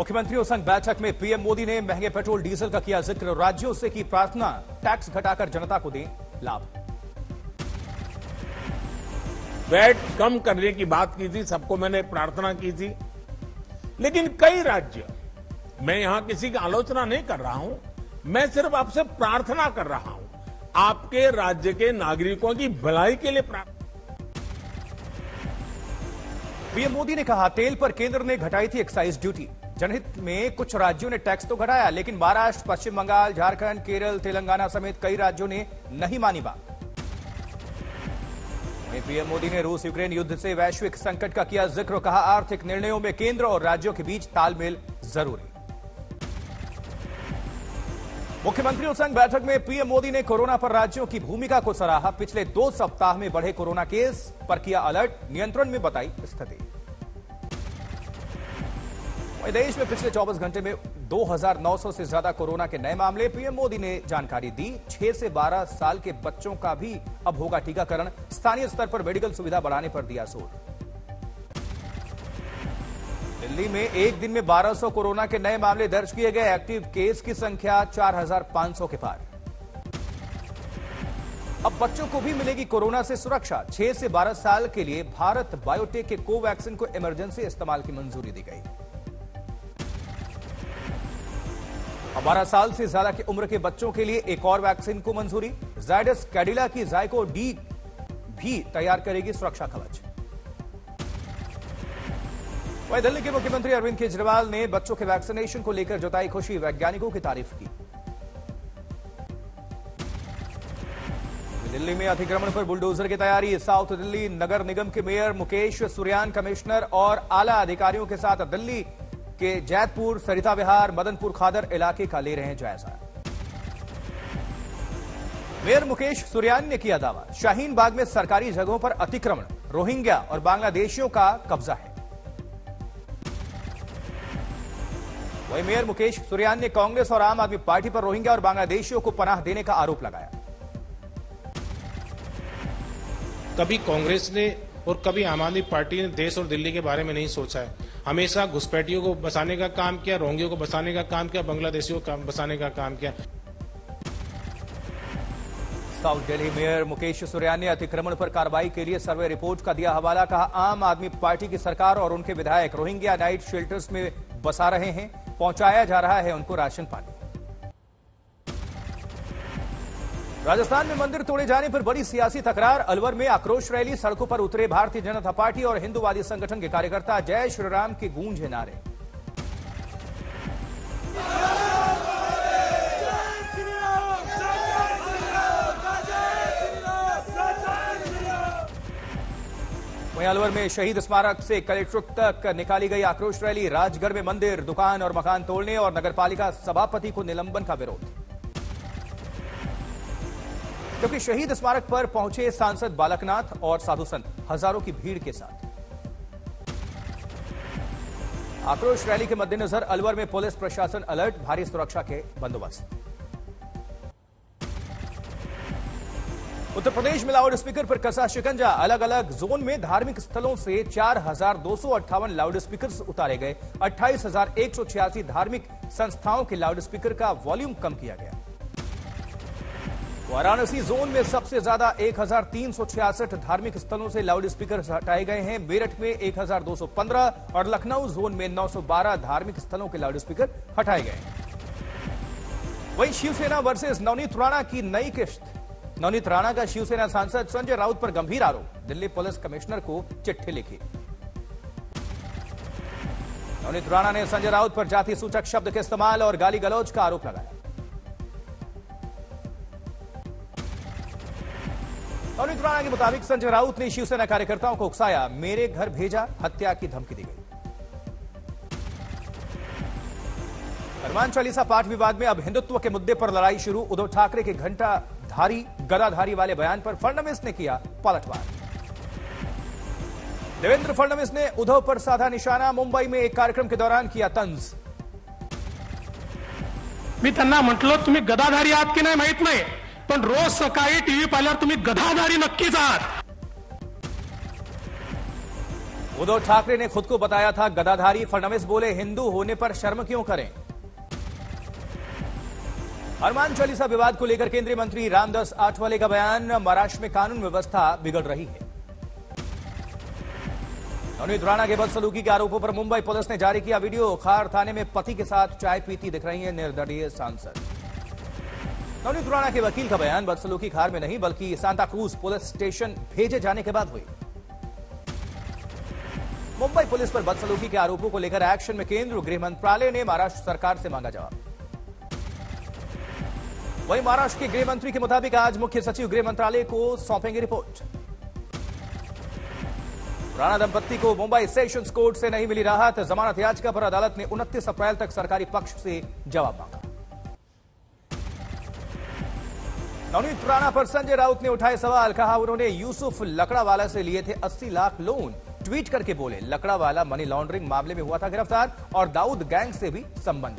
मुख्यमंत्रियों संघ बैठक में पीएम मोदी ने महँगे पेट्रोल डीजल का किया ज़िक्र। राज्यों से की प्रार्थना टैक्स घटाकर जनता को दें लाभ। वैट कम करने की बात की थी सबको मैंने प्रार्थना की थी। लेकिन कई राज्य मैं यहाँ किसी की आलोचना नहीं कर रहा हूँ मैं सिर्फ़ आपसे प्रार्थना कर रहा हूँ आपके राज्य के नागरिकों की भलाई के लिए प्रार्थना। पीएम मोदी ने कहा तेल पर केंद्र ने घटाई थी एक्साइज ड्यूटी। जनहित में कुछ राज्यों ने टैक्स तो घटाया, लेकिन महाराष्ट्र, पश्चिम बंगाल, झारखंड, केरल, तेलंगाना समेत कई राज्यों ने नहीं मानी बात। पीएम मोदी ने रूस यूक्रेन युद्ध से वैश्विक संकट का किया ज़िक्र कहा, आर्थिक निर्णयों में केंद्र और राज्यों के बीच तालमेल ज़रूरी। मुख्यमंत्रियों संघ बैठक में पीएम मोदी ने कोरोना पर राज्यों की भूमिका को सराहा। पिछले दो सप्ताह में बढ़े कोरोना केस पर किया अलर्ट, नियंत्रण में बताई स्थिति। वहीं देश में पिछले 24 घंटे में 2,900 से ज़्यादा कोरोना के नए मामले। पीएम मोदी ने जानकारी दी 6 से 12 साल के बच्चों का भी अब होगा टीकाकरण। स्थानीय स्तर पर मेडिकल सुविधा बढ़ाने पर दिया ज़ोर। दिल्ली में एक दिन में 1200 कोरोना के नए मामले दर्ज किए गए। एक्टिव केस की संख्या 4,500 के पार। अब बच्चों को भी मिलेगी कोरोना से सुरक्षा। 6 से 12 साल के लिए भारत बायोटेक के कोवैक्सीन को इमरजेंसी इस्तेमाल की मंजूरी दी गई। बारह साल से ज़्यादा की उम्र के बच्चों के लिए एक और वैक्सीन को मंजूरी। जायडस कैडिला की जायको डी भी तैयार करेगी सुरक्षा कवच। वहीं दिल्ली के मुख्यमंत्री अरविंद केजरीवाल ने बच्चों के वैक्सीनेशन को लेकर जताई खुशी वैज्ञानिकों की तारीफ़ की। दिल्ली में अतिक्रमण पर बुलडोजर की तैयारी। साउथ दिल्ली नगर निगम के मेयर मुकेश सुरयान, कमिश्नर और आला अधिकारियों के साथ दिल्ली के जैतपुर, सरिता विहार, मदनपुर, खादर इलाके का ले रहे हैं जायजा। मेयर मुकेश सुरयान ने किया दावा। शाहीन बाग में सरकारी जगहों पर अतिक्रमण, रोहिंग्या और बांग्लादेशियों का कब्जा है। वहीं मेयर मुकेश सुरयान ने कांग्रेस और आम आदमी पार्टी पर रोहिंग्या और बांग्लादेशियों को पनाह देने का आरोप लगाया। कभी कांग्रेस ने और कभी आम आदमी पार्टी ने देश और दिल्ली के बारे में नहीं सोचा है। हमेशा घुसपैठियों को बसाने का काम किया, रोंगियों को बसाने का काम किया, बांग्लादेशियों को बसाने का काम किया। साउथ दिल्ली मेयर मुकेश सुरैया ने अतिक्रमण पर कार्रवाई के लिए सर्वे रिपोर्ट का दिया हवाला, कहा, आम आदमी पार्टी की सरकार और उनके विधायक रोहिंग्या नाइट शेल्टर्स में बसा रहे हैं, पहुँचाया जा रहा है उनको राशन पानी। राजस्थान में मंदिर तोड़े जाने पर बड़ी सियासी तकरार। अलवर में आक्रोश रैली, सड़कों पर उतरे भारतीय जनता पार्टी और हिंदुवादी संगठन के कार्यकर्ता। जय श्रीराम के गूंजे नारे। वहीं अलवर में शहीद स्मारक से कलेक्ट्रेट तक निकाली गई आक्रोश रैली। राजगढ़ में मंदिर, दुकान और मकान तोड़ने और नगरपालिका सभापति को निलंबन का विरोध। क्योंकि शहीद स्मारक पर पहुँचे सांसद बालकनाथ और साधु संत, हज़ारों की भीड़ के साथ। आक्रोश रैली के मद्देनजर अलवर में पुलिस प्रशासन अलर्ट, भारी सुरक्षा के बंदोबस्त। उत्तर प्रदेश में लाउड स्पीकर पर कसा शिकंजा। अलग अलग जोन में धार्मिक स्थलों से चार हज़ार दो सौ अट्ठावन लाउड स्पीकर उतारे गए। अट्ठाईस हज़ार एक सौ छियासी धार्मिक संस्थाओं के लाउड स्पीकर का वॉल्यूम कम किया गया। वाराणसी जोन में सबसे ज़्यादा एक हज़ार तीन सौ छियासठ धार्मिक स्थलों से लाउड स्पीकर हटाए गए हैं। मेरठ में 1215 और लखनऊ जोन में 912 धार्मिक स्थलों के लाउड स्पीकर हटाए गए वहीं शिवसेना वर्सेस नवनीत राणा की नई किश्त। नवनीत राणा का शिवसेना सांसद संजय राउत पर गंभीर आरोप, दिल्ली पुलिस कमिश्नर को चिट्ठी लिखी। नवनीत राणा ने संजय राउत पर जाति सूचक शब्द के इस्तेमाल और गाली गलौज का आरोप लगाया। अनित राणा के मुताबिक संजय राउत ने शिवसेना कार्यकर्ताओं को उकसाया, मेरे घर भेजा, हत्या की धमकी दी गई। हनुमान चालीसा पाठ विवाद में अब हिंदुत्व के मुद्दे पर लड़ाई शुरू, उद्धव ठाकरे के घंटा धारी गदाधारी वाले बयान पर फडणवीस ने किया पलटवार। देवेंद्र फडणवीस ने उद्धव पर साधा निशाना, मुंबई में एक कार्यक्रम के दौरान किया तंज। मी तुम्ही गदाधारी आहात की नाही, माहित नाही. रोज सकाळी टीव्ही पाहिल्यावर तुम्ही गदाधारी नक्कीच आहात. उद्धव ठाकरे ने खुद को बताया था गदाधारी फडणवीस बोले, हिंदू होने पर शर्म क्यों करें? हनुमान चालीसा विवाद को लेकर केंद्रीय मंत्री रामदास आठवाले का बयान, महाराष्ट्र में कानून व्यवस्था बिगड़ रही है। नवनीत राणा के बदसलूकी के आरोपों पर मुंबई पुलिस ने जारी किया वीडियो, खार थाने में पति के साथ चाय पीती दिख रही है निर्दलीय सांसद। नवनीत राणा के वकील का बयान बदसलूकी खार में नहीं, बल्कि सांताक्रूज पुलिस स्टेशन भेजे जाने के बाद हुई। मुंबई पुलिस पर बदसलूकी के आरोपों को लेकर एक्शन में केंद्र गृह मंत्रालय ने महाराष्ट्र सरकार से मांगा जवाब। वहीं महाराष्ट्र के गृह मंत्री के मुताबिक आज मुख्य सचिव गृह मंत्रालय को सौंपेंगे रिपोर्ट। राणा दंपत्ति को मुंबई सेशंस कोर्ट से नहीं मिली राहत, जमानत याचिका पर अदालत ने 29 अप्रैल तक सरकारी पक्ष से जवाब मांगा। नवनीत राणा पर संजय राउत ने उठाए सवाल। कहा, उन्होंने यूसुफ लकड़ावाला से लिए थे 80 लाख लोन। ट्वीट करके बोले, लकड़ावाला मनी लॉन्ड्रिंग मामले में हुआ था गिरफ़्तार और दाऊद गैंग से भी संबंध।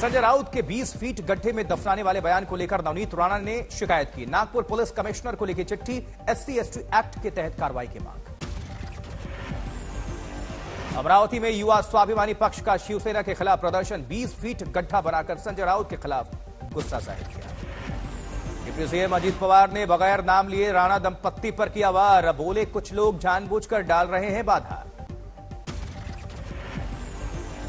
संजय राउत के 20 फीट गड्ढे में दफनाने वाले बयान को लेकर नवनीत राणा ने शिकायत की। नागपुर पुलिस कमिश्नर को लिखी चिट्ठी, एससी एसटी एक्ट के तहत कार्रवाई की मांग। अमरावती में युवा स्वाभिमानी पक्ष का शिवसेना के खिलाफ प्रदर्शन। 20 फीट गड्ढा बनाकर संजय राउत के खिलाफ गुस्सा ज़ाहिर किया। डिप्टी सीएम अजीत पवार ने बगैर नाम लिए राणा दंपत्ति पर किया वार। बोले कुछ लोग जानबूझकर डाल रहे हैं बाधा।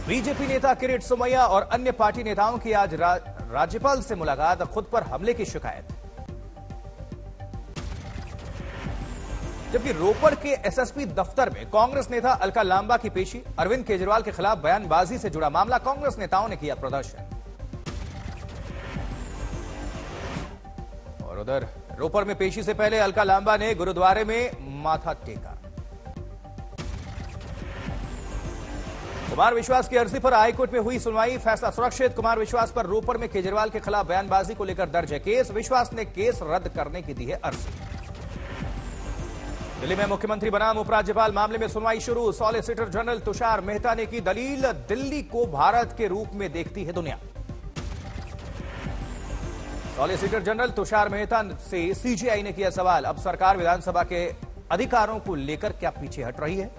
बीजेपी नेता किरीट सोमैया और अन्य पार्टी नेताओं की आज रा, राज्यपाल से मुलाकात खुद पर हमले की शिकायत। जबकि रोपड़ के एसएसपी दफ्तर में कांग्रेस नेता अलका लांबा की पेशी। अरविंद केजरीवाल के खिलाफ बयानबाजी से जुड़ा मामला कांग्रेस नेताओं ने किया प्रदर्शन। और उधर रोपड़ में पेशी से पहले अलका लांबा ने गुरुद्वारे में माथा टेका। कुमार विश्वास की अर्जी पर हाईकोर्ट में हुई सुनवाई, फैसला सुरक्षित। कुमार विश्वास पर रोपड़ में केजरीवाल के खिलाफ बयानबाजी को लेकर दर्ज है केस। विश्वास ने केस रद्द करने की दी है अर्जी। दिल्ली में मुख्यमंत्री बनाम उपराज्यपाल, मामले में सुनवाई शुरू। सॉलिसिटर जनरल तुषार मेहता ने की दलील, दिल्ली को भारत के रूप में देखती है दुनिया। सॉलिसिटर जनरल तुषार मेहता से सीजीआई ने किया सवाल। अब सरकार विधानसभा के अधिकारों को लेकर क्या पीछे हट रही है?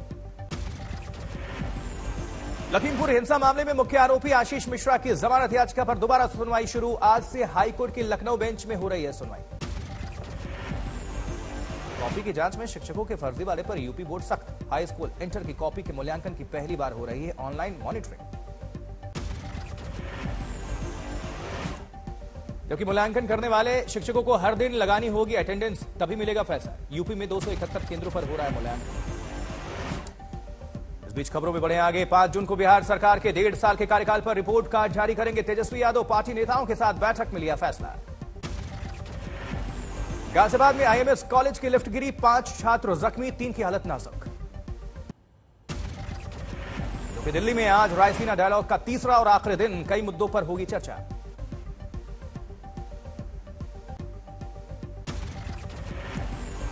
लखीमपुर हिंसा मामले में मुख्य आरोपी आशीष मिश्रा की जमानत याचिका पर दोबारा सुनवाई शुरू। आज से हाईकोर्ट की लखनऊ बेंच में हो रही है सुनवाई। कॉपी की जाँच में शिक्षकों के फर्जीवाड़े पर यूपी बोर्ड सख्त। हाई स्कूल इंटर की कॉपी के मूल्यांकन की पहली बार हो रही है ऑनलाइन मॉनिटरिंग। जबकि मूल्यांकन करने वाले शिक्षकों को हर दिन लगानी होगी अटेंडेंस तभी मिलेगा फैसला। यूपी में दो सौ इकहत्तर केंद्रों पर हो रहा है मूल्यांकन। इस बीच खबरों में बढ़े आगे, पाँच जून को बिहार सरकार के डेढ़ साल के कार्यकाल पर रिपोर्ट कार्ड जारी करेंगे तेजस्वी यादव। पार्टी नेताओं के साथ बैठक में लिया फैसला। गाजियाबाद में आईएमएस कॉलेज की लिफ्ट गिरी, पाँच छात्र जख्मी, तीन की हालत नाजुक। क्योंकि दिल्ली में आज रायसीना डायलॉग का तीसरा और आखिरी दिन, कई मुद्दों पर होगी चर्चा।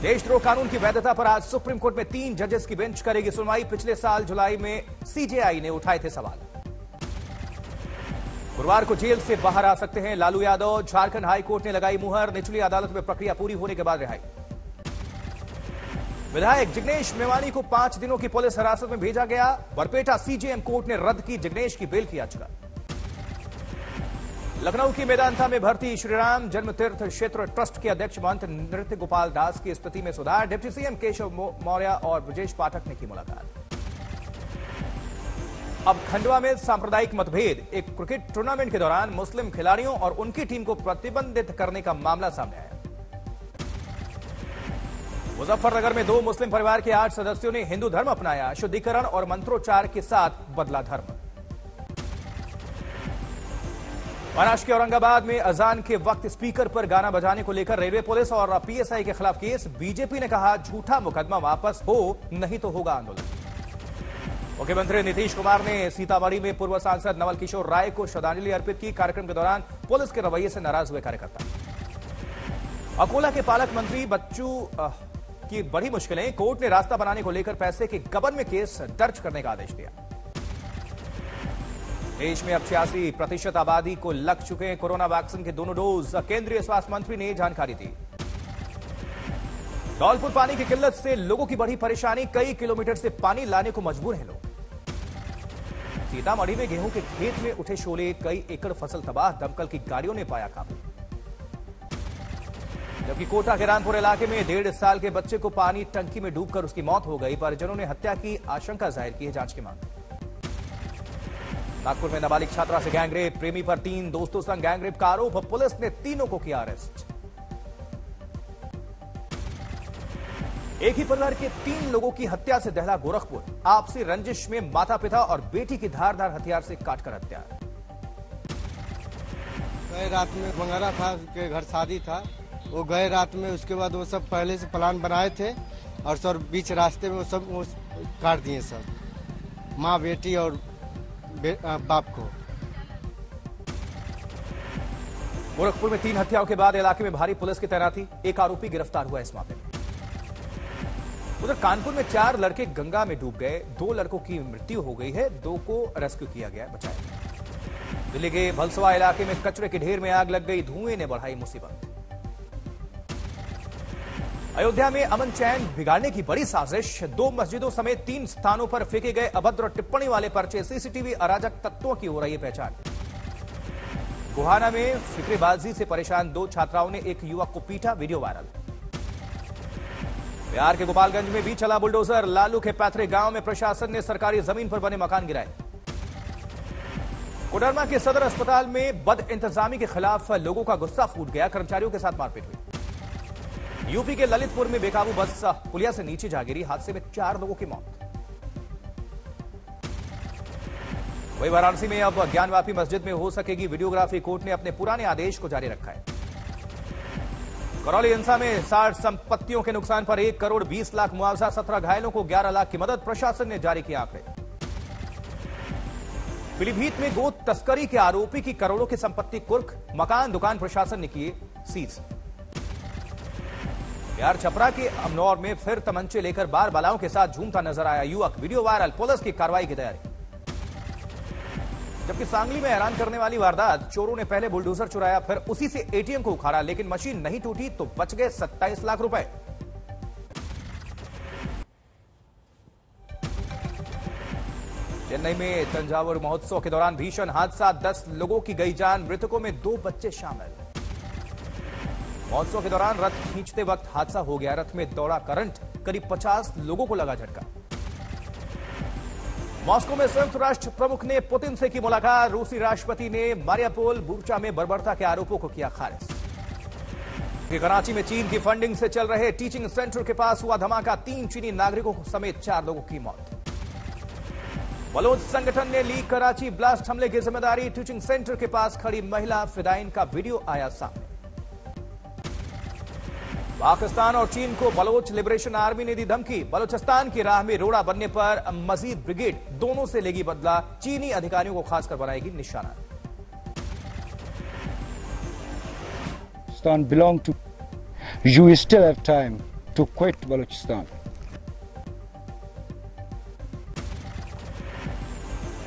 देशद्रोह कानून की वैधता पर आज सुप्रीम कोर्ट में तीन जजेस की बेंच करेगी सुनवाई। पिछले साल जुलाई में सीजेआई ने उठाए थे सवाल। गुरुवार को जेल से बाहर आ सकते हैं लालू यादव। झारखंड हाईकोर्ट ने लगाई मुहर। निचली अदालत में प्रक्रिया पूरी होने के बाद रिहाई। विधायक जिग्नेश मेवानी को पाँच दिनों की पुलिस हिरासत में भेजा गया। बरपेटा सीजेएम कोर्ट ने रद्द की जिग्नेश की बेल की याचिका। लखनऊ की मेदांता में भर्ती श्रीराम जन्म तीर्थ क्षेत्र ट्रस्ट के अध्यक्ष महंत नृत्य गोपाल दास की स्थिति में सुधार। डिप्टी सीएम केशव मौर्य और ब्रजेश पाठक ने की मुलाकात। अब खंडवा में सांप्रदायिक मतभेद। एक क्रिकेट टूर्नामेंट के दौरान मुस्लिम खिलाड़ियों और उनकी टीम को प्रतिबंधित करने का मामला सामने आया। मुजफ्फरनगर में दो मुस्लिम परिवार के आठ सदस्यों ने हिंदू धर्म अपनाया। शुद्धिकरण और मंत्रोच्चार के साथ बदला धर्म। महाराष्ट्र के औरंगाबाद में अजान के वक्त स्पीकर पर गाना बजाने को लेकर रेलवे पुलिस और पीएसआई के खिलाफ केस। बीजेपी ने कहा, झूठा मुकदमा वापस हो, नहीं तो होगा आंदोलन। मुख्यमंत्री नीतीश कुमार ने सीतामढ़ी में पूर्व सांसद नवल किशोर राय को श्रद्धांजलि अर्पित की। कार्यक्रम के दौरान पुलिस के रवैये से नाराज़ हुए कार्यकर्ता। अकोला के पालक मंत्री बच्चू की बड़ी मुश्किलें। कोर्ट ने रास्ता बनाने को लेकर पैसे के गबन में केस दर्ज करने का आदेश दिया। देश में अब छियासी प्रतिशत आबादी को लग चुके हैं कोरोना वैक्सीन के दोनों डोज। केंद्रीय स्वास्थ्य मंत्री ने जानकारी दी। धौलपुर पानी की किल्लत से लोगों की बड़ी परेशानी। कई किलोमीटर से पानी लाने को मजबूर हैं लोग। सीतामढ़ी में गेहूँ के खेत में उठे शोले। कई एकड़ फ़सल तबाह। दमकल की गाड़ियों ने पाया काबू। जबकि कोटा के रानपुर इलाके में डेढ़ साल के बच्चे को पानी टंकी में डूबकर उसकी मौत हो गई, परिजनों ने हत्या की आशंका ज़ाहिर की है। जाँच की मांग। नागपुर में नाबालिग छात्रा से गैंगरेप, प्रेमी पर तीन दोस्तों संग गैंगरेप का आरोप पुलिस ने तीनों को किया अरेस्ट। एक ही परिवार के तीन लोगों की हत्या से दहला गोरखपुर। आपसी रंजिश में माता पिता और बेटी की धारदार हथियार से काटकर हत्या। गए रात में मंगरा था उसके घर शादी था। वो गए रात में, उसके बाद वो सब पहले से प्लान बनाए थे और सर बीच रास्ते में वो सब वो काट दिए सब माँ, बेटी और बाप को। गोरखपुर में तीन हत्याओं के बाद इलाके में भारी पुलिस की तैनाती, एक आरोपी गिरफ़्तार हुआ इस मामले में। उधर कानपुर में चार लड़के गंगा में डूब गए, दो लड़कों की मृत्यु हो गई है, दो को रेस्क्यू किया गया बचाया दिल्ली के भलसवा इलाके में कचरे के ढेर में आग लग गई, धुएँ ने बढ़ाई मुसीबत। अयोध्या में अमन चैन बिगाड़ने की बड़ी साजिश। दो मस्जिदों समेत तीन स्थानों पर फेंके गए अभद्र टिप्पणी वाले पर्चे। सीसीटीवी अराजक तत्वों की हो रही है पहचान। गुहाना में फिक्रेबाजी से परेशान दो छात्राओं ने एक युवक को पीटा, वीडियो वायरल। बिहार के गोपालगंज में भी चला बुलडोजर। लालू के पैथरे गाँव में प्रशासन ने सरकारी ज़मीन पर बने मकान गिराए। कोडरमा के सदर अस्पताल में बद इंतजामी के खिलाफ लोगों का गुस्सा फूट गया। कर्मचारियों के साथ मारपीट हुई। यूपी के ललितपुर में बेकाबू बस पुलिया से नीचे जा गिरी हादसे में चार लोगों की मौत। वही वाराणसी में अब ज्ञानवापी मस्जिद में हो सकेगी वीडियोग्राफी। कोर्ट ने अपने पुराने आदेश को जारी रखा है। करौली हिंसा में साठ संपत्तियों के नुकसान पर एक करोड़ बीस लाख मुआवजा, सत्रह घायलों को ग्यारह लाख की मदद प्रशासन ने जारी किया आंकड़े। पीलीभीत में गोद तस्करी के आरोपी की करोड़ों की संपत्ति कुर्क, मकान दुकान प्रशासन ने किए सीज। बिहार छपरा के अमनौर में फिर तमंचे लेकर बार बालाओं के साथ झूमता नज़र आया युवक। वीडियो वायरल, पुलिस की कार्रवाई की तैयारी। जबकि सांगली में हैरान करने वाली वारदात, चोरों ने पहले बुलडोजर चुराया, फिर उसी से एटीएम को उखाड़ा, लेकिन मशीन नहीं टूटी तो बच गए 27 लाख रुपए। चेन्नई में तंजावुर महोत्सव के दौरान भीषण हादसा 10 लोगों की गई जान, मृतकों में दो बच्चे शामिल। महोत्सव के दौरान रथ खींचते वक्त हादसा हो गया। रथ में दौड़ा करंट, करीब 50 लोगों को लगा झटका। मॉस्को में संयुक्त राष्ट्र प्रमुख ने पुतिन से की मुलाकात। रूसी राष्ट्रपति ने मारियापोल, बुर्चा में बर्बरता के आरोपों को किया खारिज। कराची में चीन की फंडिंग से चल रहे टीचिंग सेंटर के पास हुआ धमाका। तीन चीनी नागरिकों समेत चार लोगों की मौत। बलोच संगठन ने ली कराची ब्लास्ट हमले की ज़िम्मेदारी। टीचिंग सेंटर के पास खड़ी महिला फिदाइन का वीडियो आया सामने। पाकिस्तान और चीन को बलोच लिबरेशन आर्मी ने दी धमकी बलोचिस्तान की राह में रोड़ा बनने पर मजीद ब्रिगेड दोनों से लेगी बदला चीनी अधिकारियों को खासकर बनाएगी निशाना belong to. You still have time to quit Balochistan.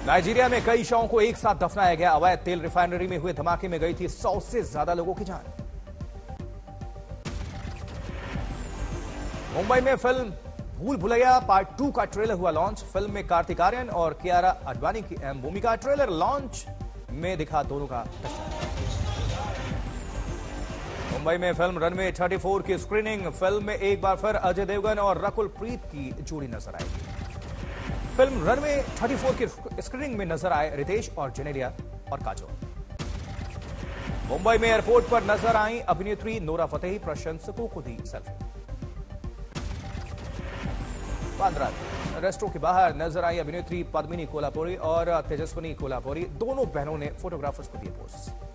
Nigeria में कई शवों को एक साथ दफनाया गया अवैध तेल रिफाइनरी में हुए धमाके में गई थी सौ से ज़्यादा लोगों की जान मुंबई में film Bhool Bhulaiyaa part two का ट्रेलर हुआ लॉन्च फ़िल्म में कार्तिक आर्यन और कियारा अडवाणी की अहम भूमिका। ट्रेलर लॉन्च में दिखा दोनों का मुंबई में फ़िल्म रनवे 34 की स्क्रीनिंग फ़िल्म में एक बार फिर अजय देवगन और रकुल प्रीत की जोड़ी नज़र आएगी फ़िल्म रनवे 34 की स्क्रीनिंग में नज़र आए रितेश और जेनेलिया और काजोल। मुंबई में एयरपोर्ट पर नज़र आई अभिनेत्री नोरा फतेही, प्रशंसकों को दी सेल्फी बांद्रा रेस्टोरेंट के बाहर नज़र आई अभिनेत्री पद्मिनी कोलापुरी और तेजस्वनी कोलापुरी दोनों बहनों ने फोटोग्राफर्स को दिए पोस्ट।